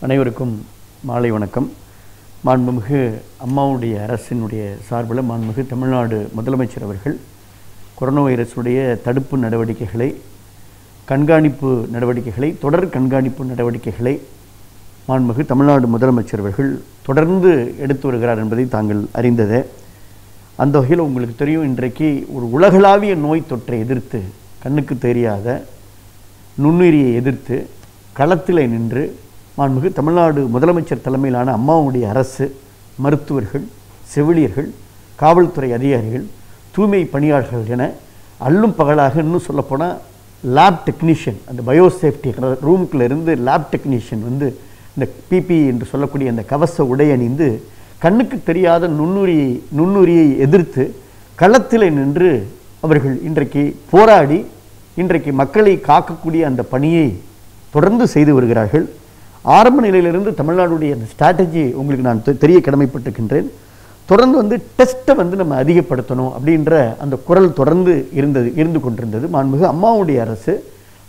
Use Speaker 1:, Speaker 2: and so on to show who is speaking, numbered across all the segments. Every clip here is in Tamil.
Speaker 1: அனைவருக்கும் மாலை வணக்கம். மாண்புமிகு அம்மாவுடைய அரசினுடைய சார்பில் மாண்புமிகு தமிழ்நாடு முதலமைச்சர் அவர்கள் கொரோனா வைரஸுடைய தடுப்பு நடவடிக்கைகளை கண்காணிப்பு நடவடிக்கைகளை தொடர் கண்காணிப்பு நடவடிக்கைகளை மாண்புமிகு தமிழ்நாடு முதலமைச்சர் அவர்கள் தொடர்ந்து எடுத்து வருகிறார் என்பதை தாங்கள் அறிந்ததே. அந்த வகையில் உங்களுக்கு தெரியும் இன்றைக்கு ஒரு உலகளாவிய நோய் தொற்றை எதிர்த்து கண்ணுக்கு தெரியாத நுண்ணுயிரியை எதிர்த்து களத்தில் நின்று மாண்புமிகு தமிழ்நாடு முதலமைச்சர் தலைமையிலான அம்மாவுடைய அரசு மருத்துவர்கள் செவிலியர்கள் காவல்துறை அதிகாரிகள் தூய்மை பணியாளர்கள் என அல்லும் பகலாக இன்னும் சொல்லப்போனால் லேப் டெக்னீஷியன் அந்த பயோசேஃப்டி ரூமுக்குள்ள இருந்து லேப் டெக்னீஷியன் வந்து இந்த பிபி என்று சொல்லக்கூடிய அந்த கவச உடை அணிந்து கண்ணுக்கு தெரியாத நுண்ணுரியை நுண்ணுரியை எதிர்த்து களத்தில் நின்று அவர்கள் இன்றைக்கு போராடி இன்றைக்கு மக்களை காக்கக்கூடிய அந்த பணியை தொடர்ந்து செய்து வருகிறார்கள். ஆரம்ப நிலையிலிருந்து தமிழ்நாடுடைய அந்த ஸ்ட்ராட்டஜி உங்களுக்கு நான் தெரிய கடமைப்பட்டிருக்கின்றேன். தொடர்ந்து வந்து டெஸ்ட்டை வந்து நம்ம அதிகப்படுத்தணும் அப்படின்ற அந்த குரல் தொடர்ந்து இருந்தது இருந்து கொண்டிருந்தது. மாண்புமிகு அம்மாவுடைய அரசு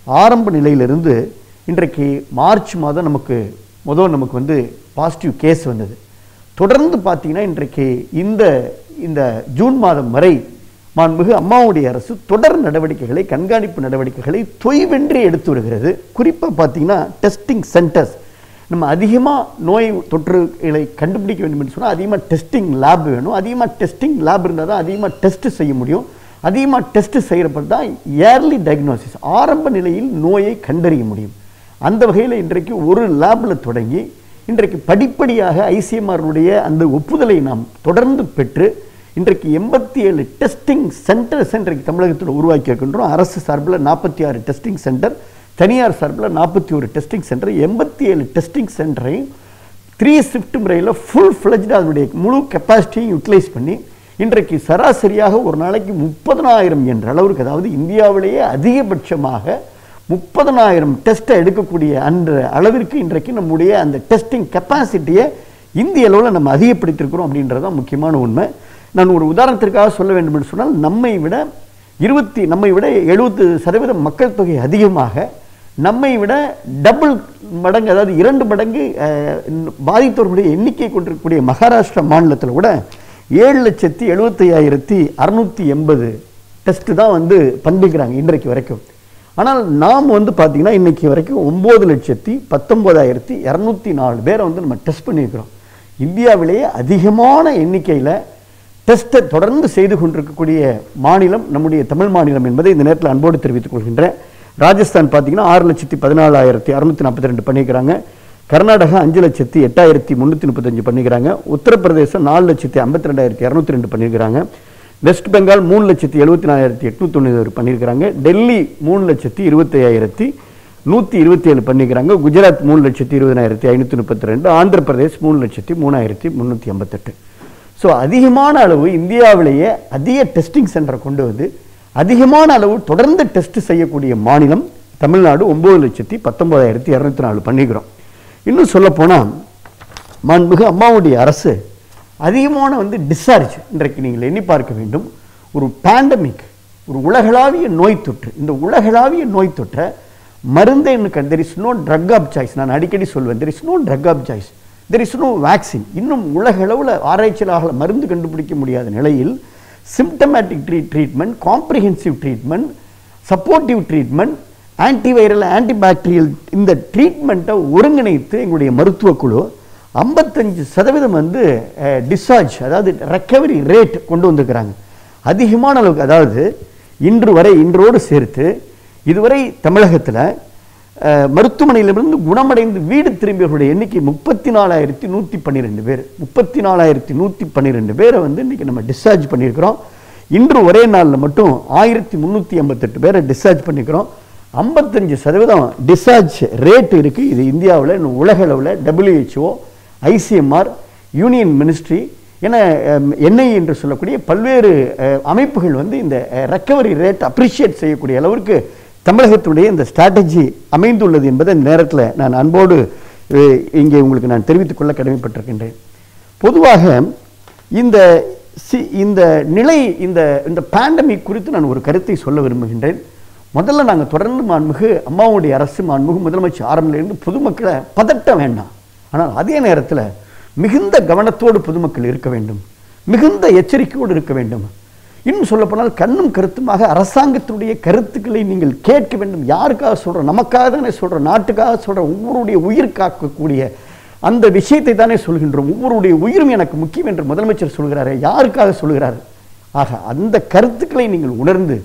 Speaker 1: ஆரம்ப நிலையிலிருந்து இன்றைக்கு மார்ச் மாதம் நமக்கு முதல் நமக்கு வந்து பாசிட்டிவ் கேஸ் வந்தது. தொடர்ந்து பார்த்தீங்கன்னா இன்றைக்கு இந்த இந்த ஜூன் மாதம் வரை மாண்புமிகு அம்மாவுடைய அரசு தொடர் நடவடிக்கைகளை கண்காணிப்பு நடவடிக்கைகளை தொய்வென்றி எடுத்து வருகிறது. குறிப்பாக பார்த்தீங்கன்னா டெஸ்டிங் சென்டர்ஸ் நம்ம அதிகமாக நோய் தொற்றுகளை கண்டுபிடிக்க வேண்டும் என்று சொன்னால் அதிகமாக டெஸ்டிங் லேப் வேணும். அதிகமாக டெஸ்டிங் லேப் இருந்தால் தான் அதிகமாக டெஸ்ட்டு செய்ய முடியும். அதிகமாக டெஸ்ட்டு செய்கிறப்ப தான் ஏர்லி டயக்னோசிஸ் ஆரம்ப நிலையில் நோயை கண்டறிய முடியும். அந்த வகையில் இன்றைக்கு ஒரு லேபில் தொடங்கி இன்றைக்கு படிப்படியாக ஐசிஎம்ஆருடைய அந்த ஒப்புதலை நாம் தொடர்ந்து பெற்று இன்றைக்கு எண்பத்தி ஏழு டெஸ்டிங் சென்டர்ஸ் இன்றைக்கு தமிழகத்தில் உருவாக்கி இருக்கின்றோம் அரசு சார்பில் நாற்பத்தி ஆறு டெஸ்டிங் சென்டர் தனியார் சார்பில் நாற்பத்தி ஒரு டெஸ்டிங் சென்டர் எண்பத்தி ஏழு டெஸ்டிங் சென்டரையும் த்ரீ ஷிஃப்ட் முறையில் ஃபுல் ஃப்ளெஜ்டு அதனுடைய முழு கெப்பாசிட்டியும் யூட்டிலைஸ் பண்ணி இன்றைக்கு சராசரியாக ஒரு நாளைக்கு முப்பதனாயிரம் என்ற அளவிற்கு அதாவது இந்தியாவிலேயே அதிகபட்சமாக முப்பதனாயிரம் டெஸ்ட்டை எடுக்கக்கூடிய அந்த அளவிற்கு இன்றைக்கு நம்முடைய அந்த டெஸ்டிங் கெப்பாசிட்டியை இந்திய அளவில் நம்ம அதிகப்படுத்தியிருக்கிறோம் அப்படின்றது தான் முக்கியமான உண்மை. நான் ஒரு உதாரணத்திற்காக சொல்ல வேண்டும் என்று சொன்னால் நம்மை விட இருபத்தி நம்மை விட எழுபத்து சதவீதம் மக்கள் தொகை அதிகமாக நம்மை விட டபுள் மடங்கு அதாவது இரண்டு மடங்கு பாதித்தவர்களுடைய எண்ணிக்கை கொண்டிருக்கக்கூடிய மகாராஷ்டிரா மாநிலத்தில் கூட ஏழு லட்சத்தி எழுபத்தையாயிரத்தி அறுநூற்றி எண்பது டெஸ்ட்டு தான் வந்து பண்பிக்கிறாங்க இன்றைக்கு வரைக்கும். ஆனால் நாம் வந்து பார்த்திங்கன்னா இன்றைக்கி வரைக்கும் ஒம்பது லட்சத்தி பத்தொம்போதாயிரத்தி இரநூத்தி நாலு பேரை வந்து நம்ம டெஸ்ட் பண்ணியிருக்கிறோம். இந்தியாவிலேயே அதிகமான எண்ணிக்கையில் டெஸ்ட்டை தொடர்ந்து செய்து கொண்டிருக்கக்கூடிய மாநிலம் நம்முடைய தமிழ் மாநிலம் என்பதை இந்த நேரத்தில் அன்போடு தெரிவித்துக் கொள்கின்றேன். ராஜஸ்தான் பார்த்தீங்கன்னா ஆறு லட்சத்தி பதினாலாயிரத்தி அறுநூத்தி நாற்பத்தி ரெண்டு பண்ணிக்கிறாங்க. கர்நாடகா அஞ்சு லட்சத்தி எட்டாயிரத்தி முந்நூற்றி முப்பத்தஞ்சு பண்ணிக்கிறாங்க. உத்தரப்பிரதேசம் நாலு லட்சத்தி ஐம்பத்தி ரெண்டாயிரத்தி இரநூத்தி ரெண்டு பண்ணியிருக்கிறாங்க வெஸ்ட் பெங்கால் மூணு லட்சத்தி எழுபத்தி நாலாயிரத்தி எட்நூத்தி தொண்ணூறு பண்ணியிருக்கிறாங்க. டெல்லி மூணு லட்சத்தி இருபத்தையாயிரத்தி நூற்றி இருபத்தி ஏழு பண்ணிக்கிறாங்க. குஜராத் மூணு லட்சத்தி இருபதாயிரத்தி ஐநூற்றி முப்பத்தி ரெண்டு ஆந்திர பிரதேஷ் மூணு லட்சத்தி மூணாயிரத்தி முந்நூற்றி ஐம்பத்தெட்டு. ஸோ அதிகமான அளவு இந்தியாவிலேயே அதிக டெஸ்டிங் சென்டரை கொண்டு வந்து அதிகமான அளவு தொடர்ந்து டெஸ்ட் செய்யக்கூடிய மாநிலம் தமிழ்நாடு ஒம்பது லட்சத்தி பத்தொம்போதாயிரத்தி இரநூத்தி நாலு பண்ணிக்கிறோம். இன்னும் சொல்லப்போனால் மாண்புமிகு அம்மாவுடைய அரசு அதிகமான வந்து டிஸ்சார்ஜ் இன்றைக்கு நீங்கள் எண்ணி பார்க்க வேண்டும். ஒரு பேண்டமிக் ஒரு உலகளாவிய நோய் தொற்று. இந்த உலகளாவிய நோய் தொற்றை மருந்தை எனக்கு there is no drug of choice நான் அடிக்கடி சொல்வேன் there is no drug of choice there is no vaccine இன்னும் உலக அளவில் ஆராய்ச்சியாளர்கள் மருந்து கண்டுபிடிக்க முடியாத நிலையில் symptomatic tree treatment comprehensive treatment supportive treatment antiviral antibacterial இந்த ட்ரீட்மெண்ட்டை ஒருங்கிணைத்து எங்களுடைய மருத்துவ குழு ஐம்பத்தஞ்சு சதவீதம் வந்து டிஸ்சார்ஜ் அதாவது ரெக்கவரி ரேட் கொண்டு வந்திருக்கிறாங்க. அதிகமான அளவுக்கு அதாவது இன்று வரை இன்றோடு சேர்த்து இதுவரை தமிழகத்தில் மருத்துவமனையிலிருந்து குணமடைந்து வீடு திரும்பியவர்களுடைய எண்ணிக்கை முப்பத்தி நாலாயிரத்தி நூற்றி பன்னிரெண்டு பேர். முப்பத்தி நாலாயிரத்தி நூற்றி பன்னிரெண்டு பேரை வந்து இன்றைக்கி நம்ம டிஸ்சார்ஜ் பண்ணியிருக்கிறோம். இன்று ஒரே நாளில் மட்டும் ஆயிரத்தி முந்நூற்றி ஐம்பத்தெட்டு பேரை டிஸ்சார்ஜ் பண்ணிக்கிறோம் ஐம்பத்தஞ்சு சதவீதம் டிஸ்சார்ஜ் ரேட் இருக்குது இது இந்தியாவில் இன்னும் உலக அளவில் டபிள்யூஹெச்ஓ ஐசிஎம்ஆர் யூனியன் மினிஸ்ட்ரி என என்ஐ என்று சொல்லக்கூடிய பல்வேறு அமைப்புகள் வந்து இந்த ரெக்கவரி ரேட் அப்ரிஷியேட் செய்யக்கூடிய அளவிற்கு தமிழகத்துடைய இந்த ஸ்ட்ராட்டஜி அமைந்துள்ளது என்பதை இந்த நேரத்தில் நான் அன்போடு இங்கே உங்களுக்கு நான் தெரிவித்துக் கொள்ள கடமைப்பட்டிருக்கின்றேன். பொதுவாக இந்த சி இந்த நிலை இந்த இந்த பேண்டமிக் குறித்து நான் ஒரு கருத்தை சொல்ல விரும்புகின்றேன். முதல்ல நாங்கள் தொடர்ந்து மாண்புகு அம்மாவுடைய அரசு மாண்புகு முதலமைச்சர் ஆரம்பிலிருந்து பொதுமக்களை பதட்ட வேண்டாம். ஆனால் அதே நேரத்தில் மிகுந்த கவனத்தோடு பொதுமக்கள் இருக்க வேண்டும். மிகுந்த எச்சரிக்கையோடு இருக்க வேண்டும். இன்னும் சொல்லப்போனால் கண்ணும் கருத்துமாக அரசாங்கத்தினுடைய கருத்துக்களை நீங்கள் கேட்க வேண்டும். யாருக்காக சொல்கிறோம் நமக்காக தானே சொல்கிறோம் நாட்டுக்காக சொல்கிறோம் ஒவ்வொருடைய உயிர் காக்கக்கூடிய அந்த விஷயத்தை தானே சொல்கின்றோம். ஒவ்வொருடைய உயிரும் எனக்கு முக்கியம் என்று முதலமைச்சர் சொல்கிறாரு. யாருக்காக சொல்கிறார்? ஆக அந்த கருத்துக்களை நீங்கள் உணர்ந்து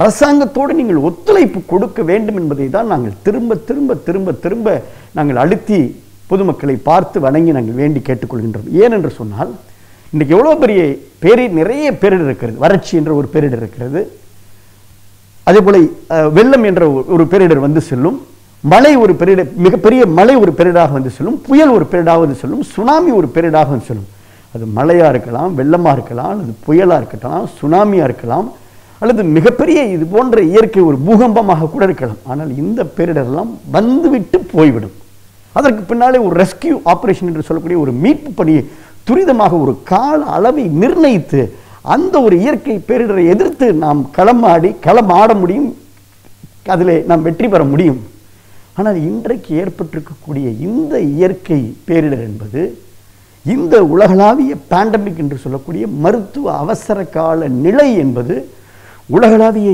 Speaker 1: அரசாங்கத்தோடு நீங்கள் ஒத்துழைப்பு கொடுக்க வேண்டும் என்பதை தான் நாங்கள் திரும்ப திரும்ப திரும்ப திரும்ப நாங்கள் அழுத்தி பொதுமக்களை பார்த்து வணங்கி நாங்கள் வேண்டி கேட்டுக்கொள்கின்றோம். ஏன் என்று சொன்னால் இன்றைக்கு எவ்வளோ பெரிய பேரி நிறைய பேரிடர் இருக்கிறது. வறட்சி என்ற ஒரு பேரிடர் இருக்கிறது. அதே போல வெள்ளம் என்ற ஒரு- பேரிடர் வந்து செல்லும். மழை ஒரு பேரிடர் மிகப்பெரிய மழை ஒரு பேரிடராக வந்து செல்லும். புயல் ஒரு பேரிடராக வந்து செல்லும். சுனாமி ஒரு பேரிடராக வந்து செல்லும். அது மழையாக இருக்கலாம் வெள்ளமா இருக்கலாம் அல்லது புயலா இருக்கலாம் சுனாமியா இருக்கலாம் அல்லது மிகப்பெரிய இது போன்ற இயற்கை ஒரு பூகம்பமாக கூட இருக்கலாம். ஆனால் இந்த பேரிடரெல்லாம் வந்துவிட்டு போய்விடும். அதற்கு பின்னாலே ஒரு ரெஸ்கியூ ஆபரேஷன் என்று சொல்லக்கூடிய ஒரு மீட்பு பணியை துரிதமாக ஒரு கால அளவை நிர்ணயித்து அந்த ஒரு இயற்கை பேரிடரை எதிர்த்து நாம் களமாடி களமாட முடியும். அதில் நாம் வெற்றி பெற முடியும். ஆனால் இன்றைக்கு ஏற்பட்டிருக்கக்கூடிய இந்த இயற்கை பேரிடர் என்பது இந்த உலகளாவிய பேண்டமிக் என்று சொல்லக்கூடிய மருத்துவ அவசர கால நிலை என்பது உலகளாவிய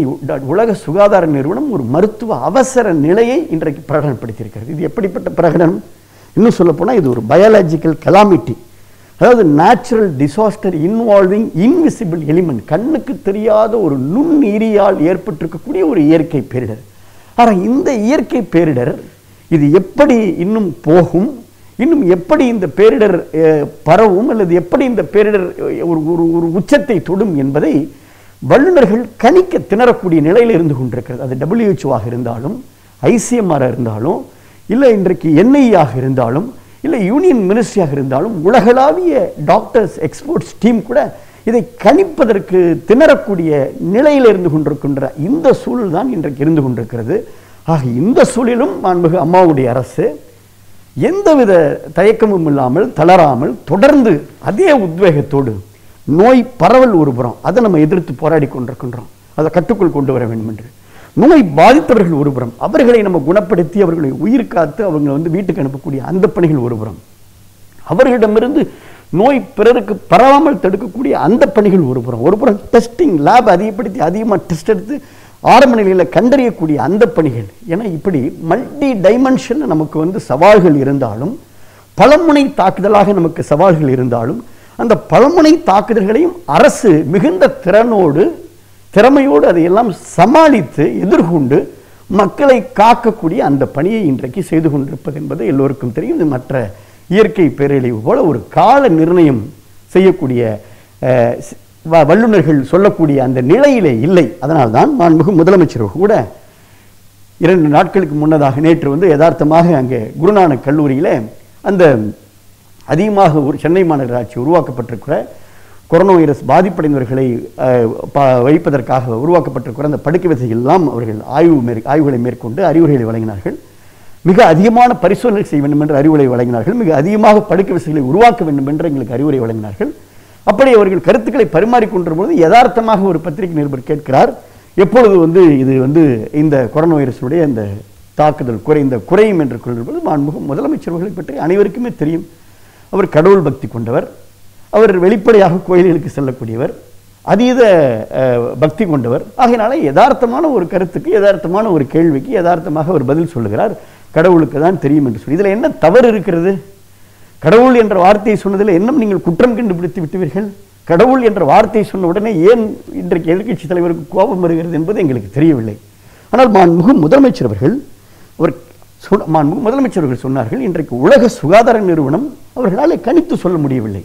Speaker 1: உலக சுகாதார நிறுவனம் ஒரு மருத்துவ அவசர நிலையை இன்றைக்கு பிரகடனப்படுத்தியிருக்கிறது. இது எப்படிப்பட்ட பிரகடனம்? இன்னும் சொல்லப்போனால் இது ஒரு பயாலஜிக்கல் கலாமிட்டி அதாவது natural disaster involving invisible element கண்ணுக்கு தெரியாத ஒரு நுண்ணுயிரியால் ஏற்பட்டிருக்கக்கூடிய ஒரு இயற்கை பேரிடர். ஆனால் இந்த இயற்கை பேரிடர் இது எப்படி இன்னும் போகும்? இன்னும் எப்படி இந்த பேரிடர் பரவும்? அல்லது எப்படி இந்த பேரிடர் ஒரு ஒரு ஒரு உச்சத்தை தொடும் என்பதை வல்லுநர்கள் கணிக்க திணறக்கூடிய நிலையில் இருந்து கொண்டிருக்கிறது. அது WHO ஆக இருந்தாலும் ஐசிஎம்ஆராக இருந்தாலும் இல்லை இன்றைக்கு என்ஐஆக இருந்தாலும் இல்லை யூனியன் மினிஸ்ட்ரியாக இருந்தாலும் உலகளாவிய டாக்டர்ஸ் எக்ஸ்போர்ட்ஸ் டீம் கூட இதை கணிப்பதற்கு திணறக்கூடிய நிலையில் இருந்து கொண்டிருக்கின்ற இந்த சூழல் தான் இன்றைக்கு இருந்து கொண்டிருக்கிறது. ஆக இந்த சூழலும் மாண்புகு அம்மாவுடைய அரசு எந்தவித தயக்கமும் இல்லாமல் தளராமல் தொடர்ந்து அதே உத்வேகத்தோடு நோய் பரவல் ஒருபுறம் அதை நம்ம எதிர்த்து போராடி கொண்டிருக்கின்றோம். அதை கட்டுக்குள் கொண்டு வர வேண்டும் என்று நோய் பாதித்தவர்கள் ஒருபுறம் அவர்களை நம்ம குணப்படுத்தி அவர்களை உயிர் காத்து அவங்க வந்து வீட்டுக்கு அனுப்பக்கூடிய அந்த பணிகள் ஒருபுறம். அவர்களிடமிருந்து நோய் பிறருக்கு பரவாமல் தடுக்கக்கூடிய அந்த பணிகள் ஒருபுறம். ஒருபுறம் டெஸ்டிங் லேப் அதிகப்படுத்தி அதிகமாக டெஸ்ட் எடுத்து ஆரம்ப நிலையில் கண்டறியக்கூடிய அந்த பணிகள். ஏன்னா இப்படி மல்டி டைமென்ஷன் நமக்கு வந்து சவால்கள் இருந்தாலும் பலமுனை தாக்குதலாக நமக்கு சவால்கள் இருந்தாலும் அந்த பலமுனை தாக்குதல்களையும் அரசு மிகுந்த திறனோடு திறமையோடு அதையெல்லாம் சமாளித்து எதிர்கொண்டு மக்களை காக்கக்கூடிய அந்த பணியை இன்றைக்கு செய்து கொண்டிருப்பது என்பது எல்லோருக்கும் தெரியும். இது மற்ற இயற்கை பேரழிவு போல ஒரு கால நிர்ணயம் செய்யக்கூடிய வல்லுநர்கள் சொல்லக்கூடிய அந்த நிலையிலே இல்லை. அதனால்தான் மாண்புகு முதலமைச்சர் கூட இரண்டு நாட்களுக்கு முன்னதாக நேற்று வந்து யதார்த்தமாக அங்கே குருநானக் கல்லூரியில அந்த அதிகமாக ஒரு சென்னை மாநகராட்சி உருவாக்கப்பட்டிருக்கிற கொரோனா வைரஸ் பாதிப்படைந்தவர்களை வைப்பதற்காக உருவாக்கப்பட்டிருக்கிற அந்த படுக்கை வசதிகள் அவர்கள் ஆய்வு மேற் ஆய்வுகளை மேற்கொண்டு அறிவுரைகளை வழங்கினார்கள். மிக அதிகமான பரிசோதனை செய்ய வேண்டும் என்று அறிவுரை வழங்கினார்கள். மிக அதிகமாக படுக்கை வசதிகளை உருவாக்க வேண்டும் என்று எங்களுக்கு அறிவுரை வழங்கினார்கள். அப்படி அவர்கள் கருத்துக்களை பரிமாறிக்கொண்டிருப்பது யதார்த்தமாக ஒரு பத்திரிகை நிருபர் கேட்கிறார். எப்பொழுது வந்து இது வந்து இந்த கொரோனா வைரஸுடைய அந்த தாக்குதல் குறைந்த குறையும் என்று கொள்வது மாண்புகம் முதலமைச்சர் அவர்களை பற்றி அனைவருக்குமே தெரியும். அவர் கடவுள் பக்தி கொண்டவர். அவர் வெளிப்படையாக கோயில்களுக்கு செல்லக்கூடியவர் அதீத அஹ், பக்தி கொண்டவர். ஆகையினால யதார்த்தமான ஒரு கருத்துக்கு யதார்த்தமான ஒரு கேள்விக்கு யதார்த்தமாக அவர் பதில் சொல்லுகிறார். கடவுளுக்கு தான் தெரியும் என்று சொல்லி. இதில் என்ன தவறு இருக்கிறது? கடவுள் என்ற வார்த்தையை சொன்னதில் என்ன நீங்கள் குற்றம் கண்டுபிடித்து விட்டுவீர்கள்? கடவுள் என்ற வார்த்தையை சொன்ன உடனே ஏன் இன்றைக்கு எதிர்கட்சி தலைவருக்கு கோபம் வருகிறது என்பது எங்களுக்கு தெரியவில்லை. ஆனால் மாண்புமிகு முதலமைச்சர் அவர்கள் அவர் சொன்ன- மாண்புமிகு முதலமைச்சர் அவர்கள் சொன்னார்கள் இன்றைக்கு உலக சுகாதார நிறுவனம் அவர்களால் கணித்து சொல்ல முடியவில்லை.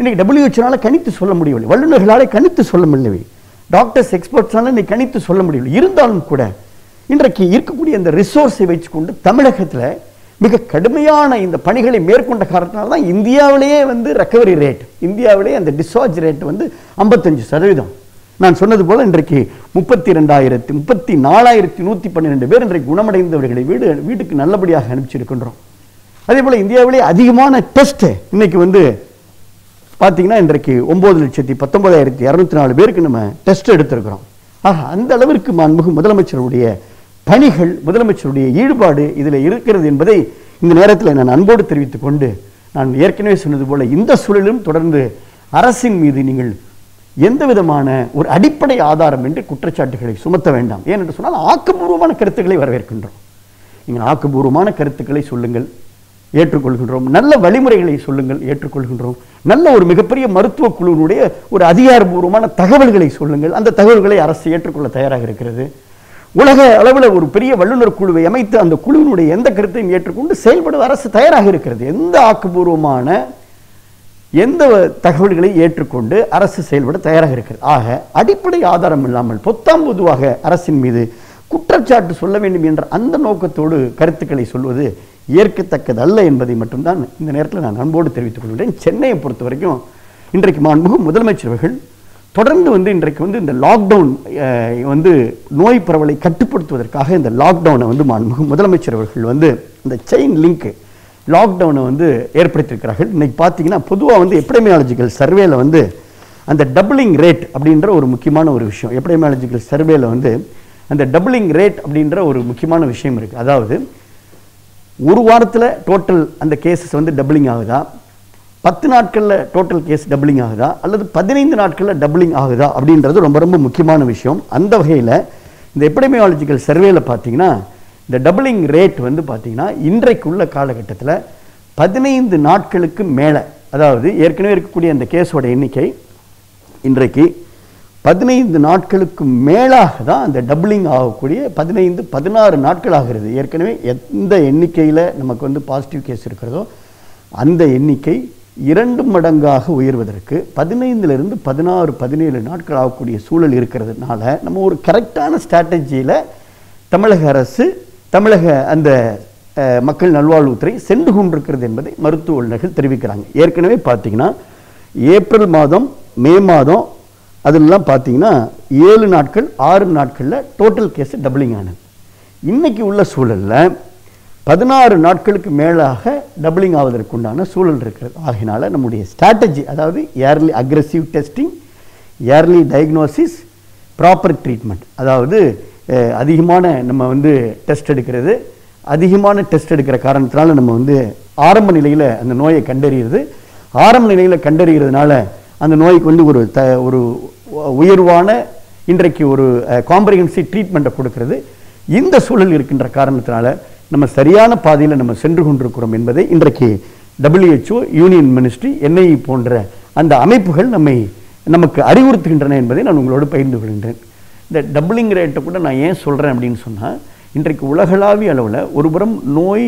Speaker 1: இன்றைக்கி டபிள்யூஹெச்னால கணித்து சொல்ல முடியவில்லை. வல்லுநர்களால் கணித்து சொல்ல முடியவில்லை. டாக்டர்ஸ் எக்ஸ்பர்ட்ஸால் இன்னைக்கு கணித்து சொல்ல முடியவில்லை. இருந்தாலும் கூட இன்றைக்கு இருக்கக்கூடிய அந்த ரிசோர்ஸை வச்சுக்கொண்டு தமிழகத்தில் மிக கடுமையான இந்த பணிகளை மேற்கொண்ட காரணத்தினால தான் இந்தியாவிலேயே வந்து ரெக்கவரி ரேட் இந்தியாவிலேயே அந்த டிஸ்சார்ஜ் ரேட் வந்து 55% சதவீதம். நான் சொன்னது போல் இன்றைக்கு முப்பத்தி ரெண்டாயிரத்தி முப்பத்தி நாலாயிரத்தி நூற்றி பன்னிரெண்டு பேர் இன்றைக்கு குணமடைந்தவர்களை வீடு வீட்டுக்கு நல்லபடியாக அனுப்பிச்சிருக்கின்றோம். அதே போல் இந்தியாவிலே அதிகமான டெஸ்ட்டு இன்னைக்கு வந்து பார்த்தீங்கன்னா இன்றைக்கு ஒன்பது லட்சத்தி பத்தொன்பதாயிரத்தி இரநூத்தி நாலு பேருக்கு நம்ம டெஸ்ட் எடுத்திருக்கிறோம். ஆக அந்த அளவிற்கு மாண்புமிகு முதலமைச்சருடைய பணிகள் முதலமைச்சருடைய ஈடுபாடு இதில் இருக்கிறது என்பதை இந்த நேரத்தில் நான் அன்போடு தெரிவித்துக் கொண்டு நான் ஏற்கனவே சொன்னது போல இந்த சூழலிலும் தொடர்ந்து அரசின் மீது நீங்கள் எந்த விதமான ஒரு அடிப்படை ஆதாரம் என்று குற்றச்சாட்டுகளை சுமத்த வேண்டாம். ஏனென்று சொன்னால் ஆக்கப்பூர்வமான கருத்துக்களை வரவேற்கின்றோம். நீங்கள் ஆக்கப்பூர்வமான கருத்துக்களை சொல்லுங்கள் ஏற்றுக்கொள்கின்றோம் நல்ல வழிமுறைகளை சொல்லுங்கள் ஏற்றுக்கொள்கின்றோம். நல்ல ஒரு மிகப்பெரிய மருத்துவ குழுவினுடைய ஒரு அதிகாரபூர்வமான தகவல்களை சொல்லுங்கள். அந்த தகவல்களை அரசு ஏற்றுக்கொள்ள தயாராக இருக்கிறது. உலக அளவில் ஒரு பெரிய வல்லுநர் குழுவை அமைத்து அந்த குழுவினுடைய எந்த கருத்தையும் ஏற்றுக்கொண்டு செயல்பட அரசு தயாராக இருக்கிறது. எந்த ஆக்கப்பூர்வமான எந்த தகவல்களை ஏற்றுக்கொண்டு அரசு செயல்பட தயாராக இருக்கிறது. ஆக அடிப்படை ஆதாரம் இல்லாமல் பொத்தாம் பொதுவாக அரசின் மீது குற்றச்சாட்டு சொல்ல வேண்டும் என்ற அந்த நோக்கத்தோடு கருத்துக்களை சொல்வது ஏற்கத்தக்கதல்ல என்பதை மட்டும்தான் இந்த நேரத்தில் நான் அன்போடு தெரிவித்துக் கொள்கிறேன் சென்னையை பொறுத்த வரைக்கும் இன்றைக்கு மாண்புகு முதலமைச்சர் அவர்கள் தொடர்ந்து வந்து இன்றைக்கு வந்து இந்த லாக்டவுன் வந்து நோய் பரவலை கட்டுப்படுத்துவதற்காக இந்த லாக்டவுனை வந்து மாண்புகு முதலமைச்சர் அவர்கள் வந்து இந்த செயின் லிங்க் லாக்டவுனை வந்து ஏற்படுத்தியிருக்கிறார்கள். இன்றைக்கி பார்த்தீங்கன்னா பொதுவாக வந்து எப்டமியாலஜிக்கல் சர்வேல வந்து அந்த டபுளிங் ரேட் அப்படின்ற ஒரு முக்கியமான ஒரு விஷயம். எப்டமியாலஜிக்கல் சர்வேல வந்து அந்த டபுளிங் ரேட் அப்படின்ற ஒரு முக்கியமான விஷயம் இருக்குது அதாவது ஒரு வாரத்தில் டோட்டல் அந்த கேசஸ் வந்து டபுளிங் ஆகுதா? பத்து நாட்களில் டோட்டல் கேஸ் டபுளிங் ஆகுதா? அல்லது பதினைந்து நாட்களில் டபுளிங் ஆகுதா? அப்படின்றது ரொம்ப ரொம்ப முக்கியமான விஷயம். அந்த வகையில் இந்த எபிடமியாலஜிக்கல் சர்வேல பார்த்தீங்கன்னா இந்த டபுளிங் ரேட் வந்து பார்த்தீங்கன்னா இன்றைக்குள்ள காலகட்டத்தில் பதினைந்து நாட்களுக்கு மேலே அதாவது ஏற்கனவே இருக்கக்கூடிய அந்த கேஸோட எண்ணிக்கை இன்றைக்கு பதினைந்து நாட்களுக்கு மேலாக தான் அந்த டபுளிங் ஆகக்கூடிய பதினைந்து பதினாறு நாட்கள் ஆகிறது ஏற்கனவே எந்த எண்ணிக்கையில் நமக்கு வந்து பாசிட்டிவ் கேஸ் இருக்கிறதோ அந்த எண்ணிக்கை இரண்டு மடங்காக உயர்வதற்கு பதினைந்துலேருந்து பதினாறு பதினேழு நாட்கள் ஆகக்கூடிய சூழல் இருக்கிறதுனால நம்ம ஒரு கரெக்டான ஸ்ட்ராட்டஜியில் தமிழக அரசு தமிழக அந்த மக்கள் நல்வாழ்வுத்துறை சென்று கொண்டிருக்கிறது என்பதை மருத்துவ வல்லுநர்கள் தெரிவிக்கிறாங்க. ஏற்கனவே பார்த்தீங்கன்னா ஏப்ரல் மாதம் மே மாதம் அதெல்லாம் பார்த்தீங்கன்னா ஏழு நாட்கள் ஆறு நாட்களில் டோட்டல் கேஸ் டபுளிங் ஆனது. இன்றைக்கி உள்ள சூழலில் பதினாறு நாட்களுக்கு மேலாக டபுளிங் ஆவதற்குண்டான சூழல் இருக்கிறது. ஆகினால நம்முடைய ஸ்ட்ராட்டஜி அதாவது early aggressive testing early diagnosis proper treatment அதாவது அதிகமான நம்ம வந்து டெஸ்ட் எடுக்கிறது. அதிகமான டெஸ்ட் எடுக்கிற காரணத்தினால நம்ம வந்து ஆரம்ப நிலையில் அந்த நோயை கண்டறிகிறது ஆரம்ப நிலையில் கண்டறிகிறதுனால அந்த நோய்க்கு வந்து ஒரு த ஒரு உயர்வான இன்றைக்கு ஒரு காம்ப்ரிஹென்சிவ் ட்ரீட்மெண்ட்டை கொடுக்கறது. இந்த சூழல் இருக்கின்ற காரணத்தினால நம்ம சரியான பாதையில் நம்ம சென்று கொண்டிருக்கிறோம் என்பதை இன்றைக்கு டபிள்யூஹெச்ஓ யூனியன் மினிஸ்ட்ரி என்ஐஇ போன்ற அந்த அமைப்புகள் நம்மை நமக்கு அறிவுறுத்துகின்றன என்பதை நான் உங்களோடு பகிர்ந்து கொள்கின்றேன். இந்த டபுளிங் ரேட்டை கூட நான் ஏன் சொல்கிறேன் அப்படின்னு சொன்னால் இன்றைக்கு உலகளாவிய அளவில் ஒருபுறம் நோய்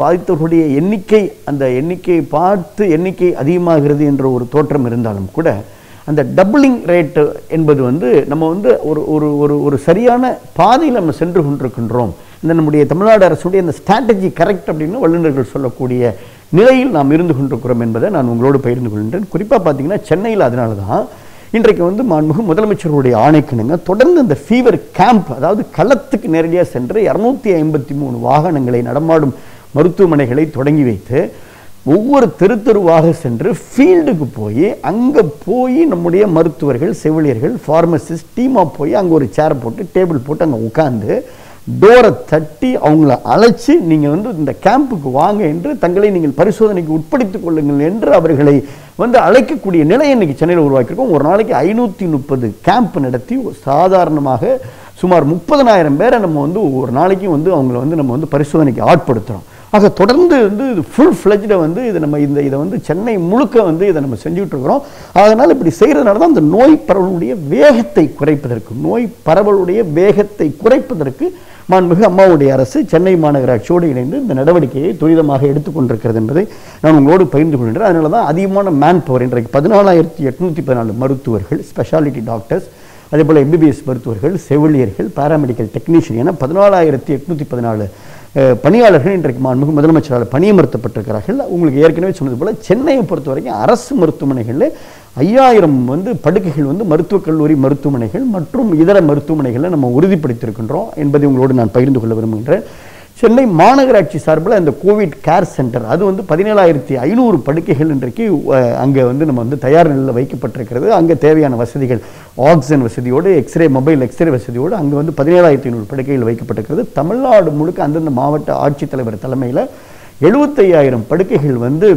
Speaker 1: பாதித்தவர்களுடைய எண்ணிக்கை அந்த எண்ணிக்கையை பார்த்து எண்ணிக்கை அதிகமாகிறது என்ற ஒரு தோற்றம் இருந்தாலும் கூட அந்த டபுளிங் ரேட்டு என்பது வந்து நம்ம வந்து ஒரு ஒரு ஒரு ஒரு சரியான பாதையில் நம்ம சென்று கொண்டிருக்கின்றோம். இந்த நம்முடைய தமிழ்நாடு அரசுடைய அந்த ஸ்ட்ராட்டஜி கரெக்ட் அப்படின்னு வல்லுநர்கள் சொல்லக்கூடிய நிலையில் நாம் இருந்து கொண்டிருக்கிறோம் என்பதை நான் உங்களோடு பகிர்ந்து கொள்கின்றேன். குறிப்பாக பார்த்தீங்கன்னா சென்னையில் அதனால தான் இன்றைக்கு வந்து மாண்புமிகு முதலமைச்சருடைய ஆணைக்கிணங்க தொடர்ந்து இந்த ஃபீவர் கேம்ப் அதாவது களத்துக்கு நேரடியாக சென்று இரநூத்தி ஐம்பத்தி மூணு வாகனங்களை நடமாடும் மருத்துவமனைகளை தொடங்கி வைத்து ஒவ்வொரு தெரு தெருவாக சென்று ஃபீல்டுக்கு போய் அங்கே போய் நம்முடைய மருத்துவர்கள் செவிலியர்கள் ஃபார்மசிஸ்ட் டீமாக போய் அங்கே ஒரு சேர் போட்டு டேபிள் போட்டு அங்கே உட்காந்து டோரை தட்டி அவங்கள அழைச்சி நீங்கள் வந்து இந்த கேம்புக்கு வாங்க என்று தங்களை நீங்கள் பரிசோதனைக்கு உட்படுத்திக் கொள்ளுங்கள் என்று அவர்களை வந்து அழைக்கக்கூடிய நிலை இன்றைக்கி சென்னையில் உருவாக்கியிருக்கோம். ஒரு நாளைக்கு ஐநூற்றி முப்பது கேம்ப் நடத்தி சாதாரணமாக சுமார் முப்பதனாயிரம் பேரை நம்ம வந்து ஒரு நாளைக்கு வந்து அவங்கள வந்து நம்ம வந்து பரிசோதனைக்கு ஆட்படுத்துகிறோம் ஆக தொடர்ந்து வந்து இது ஃபுல் ஃப்ளெஜ்டை வந்து இது நம்ம இந்த இதை வந்து சென்னை முழுக்க வந்து இதை நம்ம செஞ்சுட்ருக்குறோம் அதனால் இப்படி செய்கிறதுனால தான் அந்த நோய் பரவலுடைய வேகத்தை குறைப்பதற்கு நோய் பரவலுடைய வேகத்தை குறைப்பதற்கு மாண்புமிகு அம்மாவுடைய அரசு சென்னை மாநகராட்சியோடு இணைந்து இந்த நடவடிக்கையை துரிதமாக எடுத்துக்கொண்டிருக்கிறது என்பதை நான் உங்களோடு பகிர்ந்து கொள்கின்றேன். அதனால தான் அதிகமான மேன் பவர் இன்றைக்கு பதினாலாயிரத்தி எட்நூற்றி பதினாலு மருத்துவர்கள் ஸ்பெஷாலிட்டி டாக்டர்ஸ் அதே போல் எம்பிபிஎஸ் மருத்துவர்கள் செவிலியர்கள் பாராமெடிக்கல் டெக்னீஷியன் என பதினாலாயிரத்தி எட்நூற்றி பதினாலு பணியாளர்கள் இன்றைக்கு மாண்புமிகு முதலமைச்சரால் பணியமர்த்தப்பட்டிருக்கிறார்கள். உங்களுக்கு ஏற்கனவே சொன்னது போல சென்னையை பொறுத்த வரைக்கும் அரசு மருத்துவமனைகளில் ஐயாயிரம் வந்து படுக்கைகள் வந்து மருத்துவக் கல்லூரி மருத்துவமனைகள் மற்றும் இதர மருத்துவமனைகளை நம்ம உறுதிப்படுத்தியிருக்கின்றோம் என்பதை உங்களோடு நான் பகிர்ந்து கொள்ள விரும்புகின்றேன். சென்னை மாநகராட்சி சார்பில் அந்த கோவிட் கேர் சென்டர் அது வந்து பதினேழாயிரத்தி ஐநூறு படுக்கைகள் இன்றைக்கு அங்கே வந்து நம்ம வந்து தயார் நிலையில் வைக்கப்பட்டிருக்கிறது. அங்கே தேவையான வசதிகள் ஆக்சிஜன் வசதியோடு எக்ஸ்ரே மொபைல் எக்ஸ்ரே வசதியோடு அங்கே வந்து பதினேழாயிரத்தி ஐநூறு படுக்கைகள் வைக்கப்பட்டிருக்கிறது. தமிழ்நாடு முழுக்க அந்தந்த மாவட்ட ஆட்சித்தலைவர் தலைமையில் எழுபத்தையாயிரம் படுக்கைகள் வந்து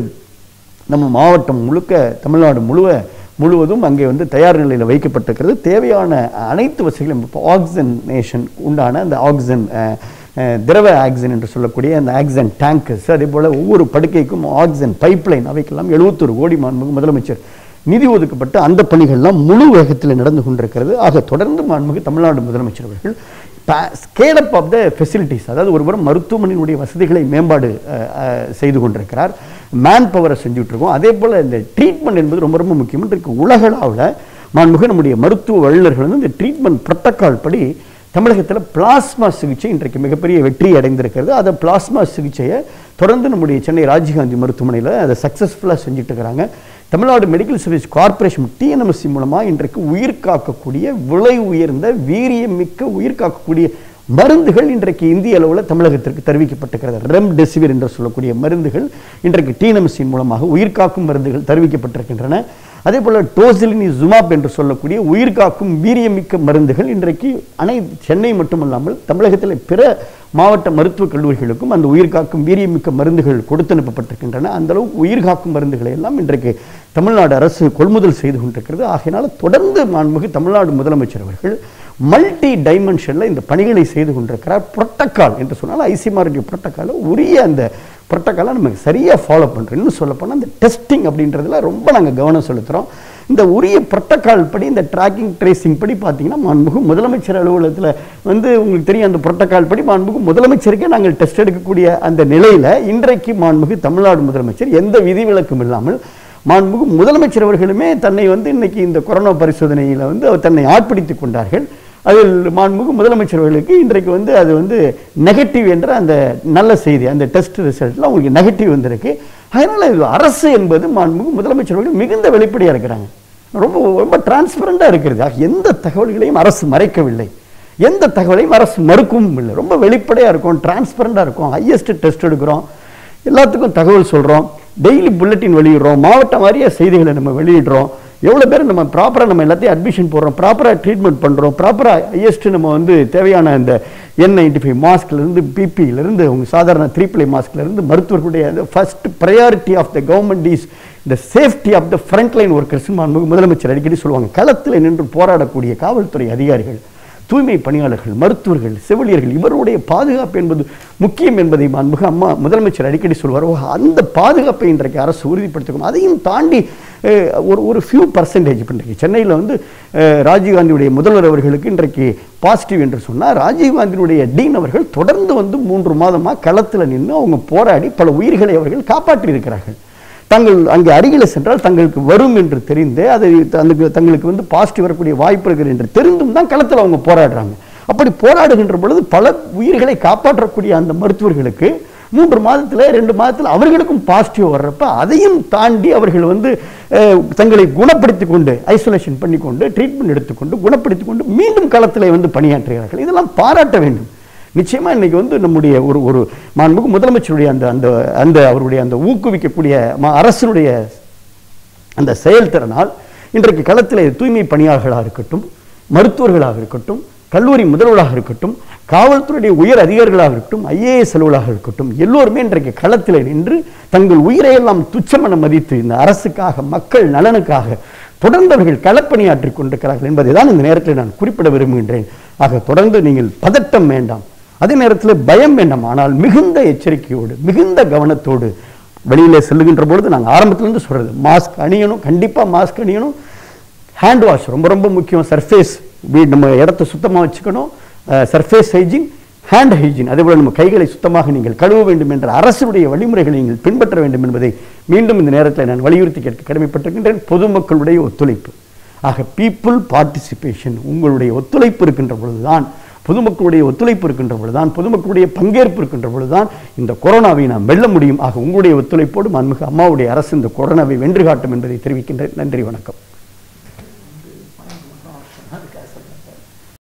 Speaker 1: நம்ம மாவட்டம் முழுக்க தமிழ்நாடு முழுவ முழுவதும் அங்கே வந்து தயார் நிலையில் வைக்கப்பட்டிருக்கிறது. தேவையான அனைத்து வசதிகளும் இப்போ ஆக்சிஜனேஷன் உண்டான அந்த ஆக்சிஜன் திரவ ஆக்சிஜன் என்று சொல்லக்கூடிய அந்த ஆக்சிஜன் டேங்கர்ஸ் அதே போல் ஒவ்வொரு படுக்கைக்கும் ஆக்சிஜன் பைப்லைன் அவைக்கெல்லாம் எழுபத்தொரு கோடி மாண்புமிகு முதலமைச்சர் நிதி ஒதுக்கப்பட்டு அந்த பணிகள்லாம் முழு வேகத்தில் நடந்து கொண்டிருக்கிறது. ஆக தொடர்ந்து மாண்புமிகு தமிழ்நாடு முதலமைச்சர் அவர்கள் scale up of the facilities அதாவது ஒருபுறம் மருத்துவமனையினுடைய வசதிகளை மேம்பாடு செய்து கொண்டிருக்கிறார். மேன் பவரை செஞ்சுட்ருக்கோம் அதே போல் இந்த ட்ரீட்மெண்ட் என்பது ரொம்ப ரொம்ப முக்கியம். இன்றைக்கு உலகளாவில் மாண்புமிகு நம்முடைய மருத்துவ வல்லுநர்கள் வந்து இந்த ட்ரீட்மெண்ட் புரோட்டோக்கால் படி தமிழகத்தில் பிளாஸ்மா சிகிச்சை இன்றைக்கு மிகப்பெரிய வெற்றி அடைந்திருக்கிறது. அதை பிளாஸ்மா சிகிச்சையை தொடர்ந்து நம்முடைய சென்னை ராஜீவ்காந்தி மருத்துவமனையில் அதை சக்ஸஸ்ஃபுல்லாக செஞ்சுட்டு இருக்கிறாங்க Tamil Nadu medical service corporation TNMC மூலமாக இன்றைக்கு உயிர் காக்கக்கூடிய விலை உயர்ந்த வீரியமிக்க உயிர் காக்கக்கூடிய மருந்துகள் இன்றைக்கு இந்திய அளவில் தமிழகத்திற்கு தெரிவிக்கப்பட்டிருக்கிறது. ரெம்டெசிவிர் என்று சொல்லக்கூடிய மருந்துகள் இன்றைக்கு டிஎன்எம்சி மூலமாக உயிர் காக்கும் மருந்துகள் தெரிவிக்கப்பட்டிருக்கின்றன. அதே போல் டோசிலினி ஜுமாப் என்று சொல்லக்கூடிய உயிர் காக்கும் வீரியமிக்க மருந்துகள் இன்றைக்கு அனை சென்னை மட்டுமல்லாமல் தமிழகத்தில் பிற மாவட்ட மருத்துவக் கல்லூரிகளுக்கும் அந்த உயிர் காக்கும் வீரியமிக்க மருந்துகள் கொடுத்து அனுப்பப்பட்டிருக்கின்றன. அந்த அளவுக்கு உயிர் காக்கும் மருந்துகளை எல்லாம் இன்றைக்கு தமிழ்நாடு அரசு கொள்முதல் செய்து கொண்டிருக்கிறது. ஆகையினால தொடர்ந்து மாண்புமிகு தமிழ்நாடு முதலமைச்சர் அவர்கள் மல்டி டைமென்ஷனில் இந்த பணிகளை செய்து கொண்டிருக்கிறார். புரொட்டக்கால் என்று சொன்னால் ஐசிமாருடைய புரோட்டோக்காலை உரிய அந்த புரோட்டோக்காலை நம்ம சரியாக ஃபாலோ பண்ணுறோம் இன்னும் சொல்லப்போனால் அந்த டெஸ்டிங் அப்படின்றதுல ரொம்ப நாங்கள் கவனம் செலுத்துகிறோம் இந்த உரிய புரோட்டோக்கால் படி இந்த ட்ராக்கிங் ட்ரேசிங் படி பார்த்தீங்கன்னா மாண்புகு முதலமைச்சர் அலுவலகத்தில் வந்து உங்களுக்கு தெரியும் அந்த புரோட்டோக்கால் படி மாண்புகு முதலமைச்சருக்கே நாங்கள் டெஸ்ட் எடுக்கக்கூடிய அந்த நிலையில் இன்றைக்கு மாண்புகு தமிழ்நாடு முதலமைச்சர் எந்த விதிவிலக்கும் இல்லாமல் மாண்புகு முதலமைச்சர் அவர்களுமே தன்னை வந்து இன்னைக்கு இந்த கொரோனா பரிசோதனையில் வந்து அவர் தன்னை ஆட்படுத்திக் கொண்டார்கள். அதில் மாண்புமிகு முதலமைச்சர்களுக்கு இன்றைக்கு வந்து அது வந்து நெகட்டிவ் என்ற அந்த நல்ல செய்தி அந்த டெஸ்ட் ரிசல்ட்டில் அவங்களுக்கு நெகட்டிவ் வந்திருக்கு. அதனால் இது அரசு என்பது மாண்புமிகு முதலமைச்சர் மிகுந்த வெளிப்படையாக இருக்கிறாங்க. ரொம்ப ரொம்ப டிரான்ஸ்பரண்டாக இருக்கிறது. எந்த தகவல்களையும் அரசு மறைக்கவில்லை. எந்த தகவலையும் அரசு மறுக்கவும் இல்லை. ரொம்ப வெளிப்படையாக இருக்கும் டிரான்ஸ்பரண்டாக இருக்கும். ஹையஸ்ட் டெஸ்ட் எடுக்கிறோம். எல்லாத்துக்கும் தகவல் சொல்கிறோம் டெய்லி புல்லட்டின் வெளியிடுறோம். மாவட்டம் வாரிய செய்திகளை நம்ம வெளியிடுறோம். எவ்வளோ பேர் நம்ம ப்ராப்பராக நம்ம எல்லாத்தையும் அட்மிஷன் போடுறோம் ப்ராப்பராக ட்ரீட்மெண்ட் பண்ணுறோம் ப்ராப்பராக ஹையஸ்ட் நம்ம வந்து தேவையான இந்த என் நைன்டி ஃபைவ் மாஸ்க்லேருந்து பிபியிலேருந்து அவங்க சாதாரண த்ரீ பிளை மாஸ்க்லேருந்து மருத்துவர்களுடைய அந்த first priority of the government is இந்த safety of the front line workers முதலமைச்சர் அடிக்கடி சொல்லுவாங்க களத்தில் நின்று போராடக்கூடிய காவல்துறை அதிகாரிகள் தூய்மை பணியாளர்கள் மருத்துவர்கள் செவிலியர்கள் இவருடைய பாதுகாப்பு என்பது முக்கியம் என்பதை மாண்புக அம்மா முதலமைச்சர் அடிக்கடி சொல்வார். அந்த பாதுகாப்பை இன்றைக்கு அரசு உறுதிப்படுத்திக்கணும். அதையும் தாண்டி ஒரு ஒரு ஃபியூ பர்சன்டேஜ் இப்போ இன்றைக்கு சென்னையில் வந்து ராஜீவ்காந்தியுடைய முதல்வர் அவர்களுக்கு இன்றைக்கு பாசிட்டிவ் என்று சொன்னால் ராஜீவ்காந்தியினுடைய டீன் அவர்கள் தொடர்ந்து வந்து மூன்று மாதமாக களத்தில் நின்று அவங்க போராடி பல உயிர்களை அவர்கள் காப்பாற்றி இருக்கிறார்கள் தங்கள் அங்கே அருகில் சென்றால் தங்களுக்கு வரும் என்று தெரிந்து அதை தங்களுக்கு தங்களுக்கு வந்து பாசிட்டிவ் வரக்கூடிய வாய்ப்பு இருக்கிறது என்று தெரிந்தும் தான் களத்தில் அவங்க போராடுறாங்க. அப்படி போராடுகின்ற பொழுது பல உயிர்களை காப்பாற்றக்கூடிய அந்த மருத்துவர்களுக்கு மூன்று மாதத்தில் ரெண்டு மாதத்தில் அவர்களுக்கும் பாசிட்டிவ் வர்றப்ப அதையும் தாண்டி அவர்கள் வந்து தங்களை குணப்படுத்தி கொண்டு ஐசோலேஷன் பண்ணிக்கொண்டு ட்ரீட்மெண்ட் எடுத்துக்கொண்டு குணப்படுத்தி கொண்டு மீண்டும் களத்தில் வந்து பணியாற்றுகிறார்கள். இதெல்லாம் பாராட்ட வேண்டும். நிச்சயமாக இன்றைக்கி வந்து நம்முடைய ஒரு ஒரு மாண்புக்கு முதலமைச்சருடைய அந்த அந்த அந்த அவருடைய அந்த ஊக்குவிக்கக்கூடிய ம- அந்த செயல்திறனால் இன்றைக்கு களத்தில் தூய்மை பணியாளர்களாக இருக்கட்டும் மருத்துவர்களாக இருக்கட்டும் கல்லூரி முதல்வராக இருக்கட்டும் காவல்துறையுடைய உயர் அதிகாரிகளாக இருக்கட்டும் ஐஏஎஸ் அலுவலாக இருக்கட்டும் எல்லோருமே இன்றைக்கு களத்தில் நின்று தங்கள் உயிரை எல்லாம் துச்சமென மதித்து இந்த அரசுக்காக மக்கள் நலனுக்காக தொடர்ந்து அவர்கள் களப்பணியாற்றிக் கொண்டிருக்கிறார்கள் என்பதை தான் இந்த நேரத்தில் நான் குறிப்பிட விரும்புகின்றேன். ஆக தொடர்ந்து நீங்கள் பதட்டம் வேண்டாம். அதே நேரத்தில் பயம் வேண்டாம். ஆனால் மிகுந்த எச்சரிக்கையோடு மிகுந்த கவனத்தோடு வெளியில செல்லுகின்ற பொழுது நாங்கள் ஆரம்பத்திலேருந்து சொல்றது மாஸ்க் அணியணும் கண்டிப்பா மாஸ்க் அணியணும். ஹேண்ட் வாஷ் ரொம்ப ரொம்ப முக்கியம். சர்ஃபேஸ் நம்ம இடத்த சுத்தமாக வச்சுக்கணும். சர்ஃபேஸ் ஹைஜின் ஹேண்ட் ஹைஜீன் அதேபோல் நம்ம கைகளை சுத்தமாக நீங்கள் கழுவ வேண்டும் என்ற அரசுடைய வழிமுறைகளை நீங்கள் பின்பற்ற வேண்டும் என்பதை மீண்டும் இந்த நேரத்தில் நான் வலியுறுத்தி கேட்க கடமைப்பட்டிருக்கின்றேன். பொதுமக்களுடைய ஒத்துழைப்பு. ஆக பீப்புள் பார்ட்டிசிபேஷன் உங்களுடைய ஒத்துழைப்பு இருக்கின்ற பொழுதுதான் பொதுமக்களுடைய ஒத்துழைப்பு இருக்கின்ற பொழுதுதான் பொதுமக்களுடைய பங்கேற்பு இருக்கின்ற பொழுதுதான் இந்த கொரோனாவை நாம் வெல்ல முடியும். ஆக உங்களுடைய ஒத்துழைப்போடு மாண்புமிகு அம்மாவுடைய அரசு இந்த கொரோனாவை வென்று காட்டும் என்பதை தெரிவிக்கின்றேன். நன்றி வணக்கம்.